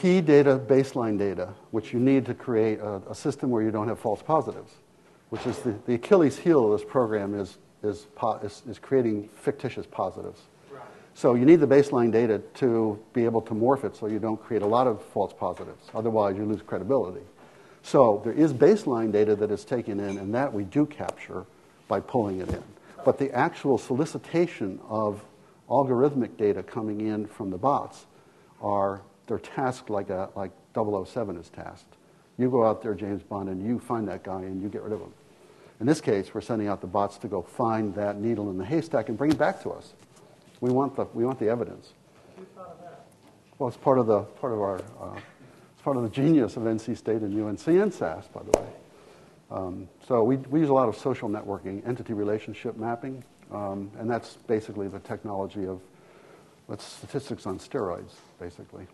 key data, baseline data, which you need to create a, a system where you don't have false positives, which is the, the Achilles heel of this program is, is, is, is creating fictitious positives. So you need the baseline data to be able to morph it so you don't create a lot of false positives. Otherwise, you lose credibility. So there is baseline data that is taken in, and that we do capture by pulling it in. But the actual solicitation of algorithmic data coming in from the bots are they're tasked like a, like 007 is tasked. You go out there, James Bond, and you find that guy and you get rid of him. In this case, we're sending out the bots to go find that needle in the haystack and bring it back to us. We want the, we want the evidence. Well, it's part of, the, part of our, uh, it's part of the genius of NC State and UNC and SAS, by the way. Um, so we, we use a lot of social networking, entity relationship mapping, um, and that's basically the technology of, that's statistics on steroids, basically.